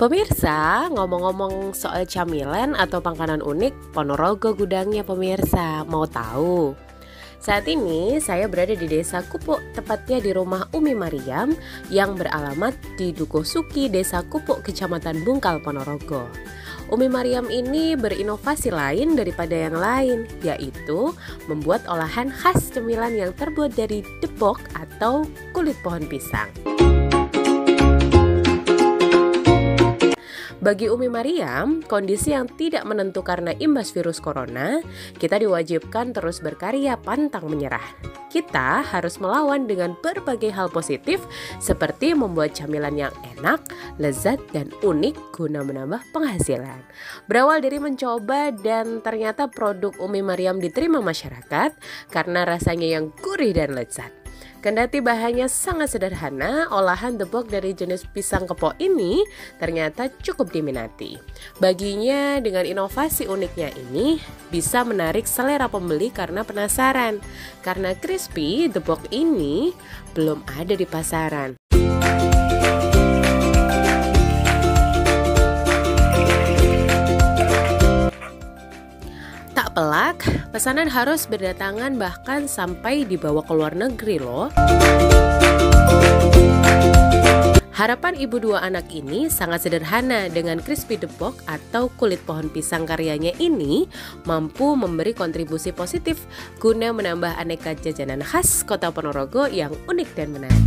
Pemirsa, ngomong-ngomong soal camilan atau makanan unik, Ponorogo gudangnya pemirsa. Mau tahu? Saat ini saya berada di Desa Kupuk, tepatnya di rumah Umi Mariam yang beralamat di Dukuh Suki, Desa Kupuk, Kecamatan Bungkal, Ponorogo. Umi Mariam ini berinovasi lain daripada yang lain, yaitu membuat olahan khas cemilan yang terbuat dari depok atau kulit pohon pisang. Bagi Umi Mariam, kondisi yang tidak menentu karena imbas virus corona, kita diwajibkan terus berkarya pantang menyerah. Kita harus melawan dengan berbagai hal positif seperti membuat camilan yang enak, lezat, dan unik guna menambah penghasilan. Berawal dari mencoba dan ternyata produk Umi Mariam diterima masyarakat karena rasanya yang gurih dan lezat. Kendati bahannya sangat sederhana, olahan debok dari jenis pisang kepok ini ternyata cukup diminati. Baginya dengan inovasi uniknya ini bisa menarik selera pembeli karena penasaran. Karena crispy, debok ini belum ada di pasaran. Pesanan harus berdatangan bahkan sampai dibawa ke luar negeri loh. Harapan ibu dua anak ini sangat sederhana dengan crispy depok atau kulit pohon pisang karyanya ini mampu memberi kontribusi positif guna menambah aneka jajanan khas kota Ponorogo yang unik dan menarik.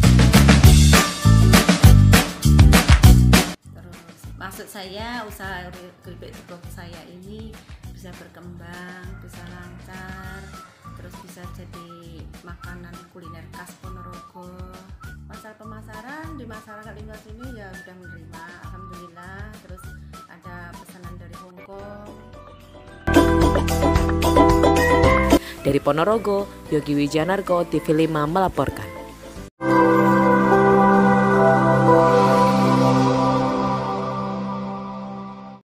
maksud saya usaha keripik depok saya ini bisa berkembang bisa lancar terus bisa jadi makanan kuliner khas Ponorogo. Masalah pemasaran di masyarakat lingkungan sini ya sudah menerima alhamdulillah. Terus ada pesanan dari Hongkong dari Ponorogo Yogi Wijanarko TV 5 melaporkan